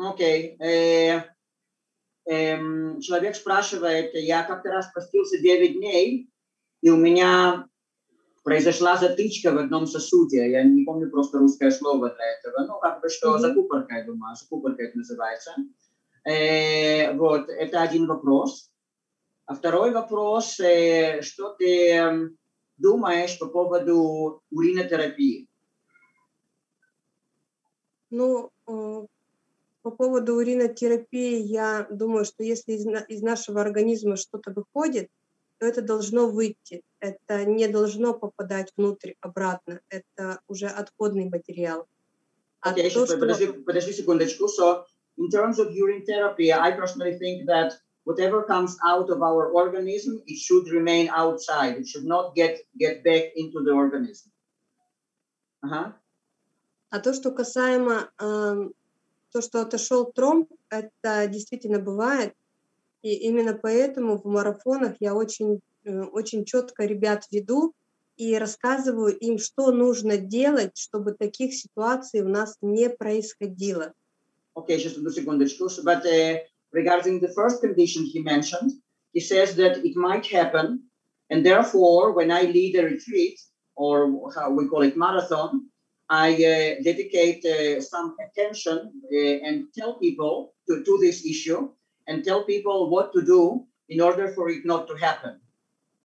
Окей. Э, эм, человек спрашивает, я как-то раз постился 9 дней, и у меня произошла затычка в одном сосуде. Я не помню просто русское слово для этого. Ну, как бы что, mm-hmm. закупорка, я думаю, закупорка это называется. Э, вот, это один вопрос. А второй вопрос, э, что ты эм, думаешь по поводу уринотерапии? Ну, э, поводу уринотерапии, я думаю, что если из, из нашего организма что-то выходит, то это должно выйти. Это не должно попадать внутрь обратно. Это уже отходный материал. А okay, то, что... подожди, подожди секундочку. So, in terms of urine therapy, I personally think that whatever comes out of our organism, it should remain outside. It should not get, get back into the organism. Ага. А то, что касаемо э, то, что отошел тромб, это действительно бывает. И именно поэтому в марафонах я очень, э, очень четко ребят веду и рассказываю им, что нужно делать, чтобы таких ситуаций у нас не происходило. Okay, just a секундочку. But uh, regarding the first condition he mentioned, he says that it might happen, and therefore, when I lead a retreat, or how we call it marathon, I uh, dedicate uh, some attention uh, and tell people to, to this issue and tell people what to do in order for it not to happen.